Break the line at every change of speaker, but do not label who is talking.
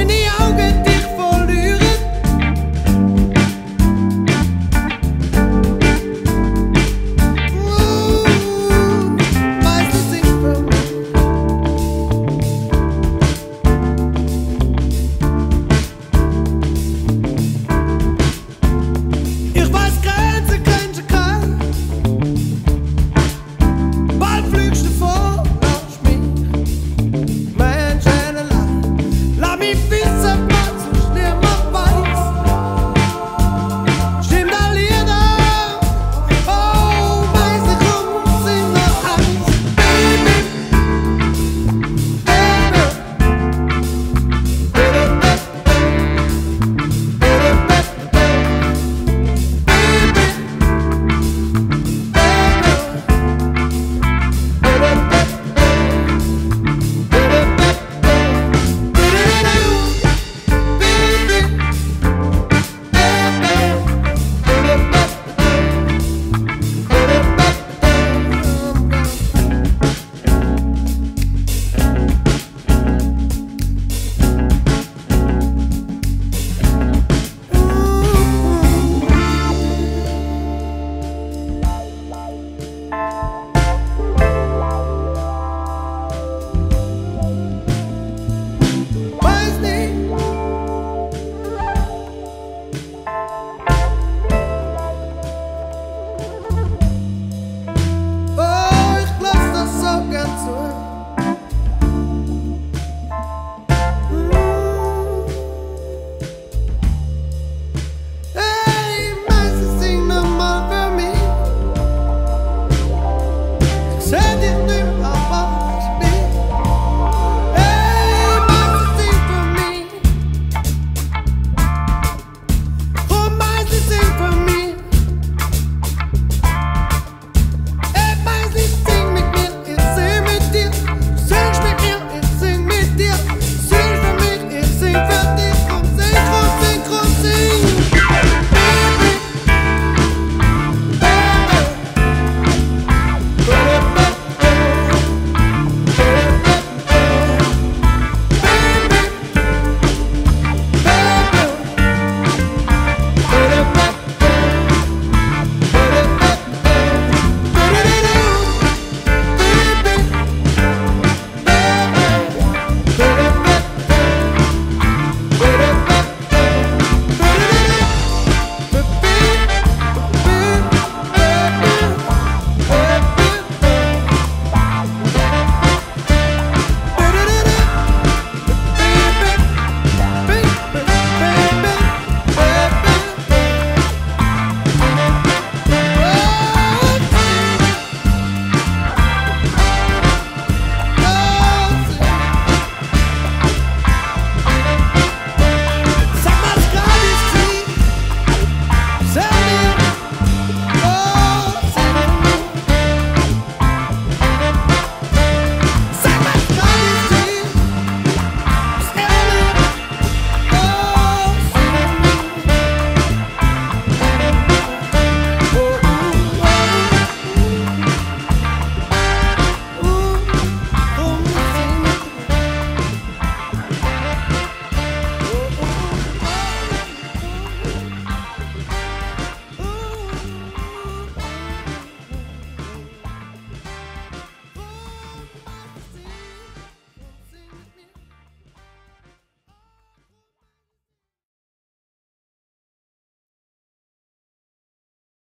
Germany. Me. vida.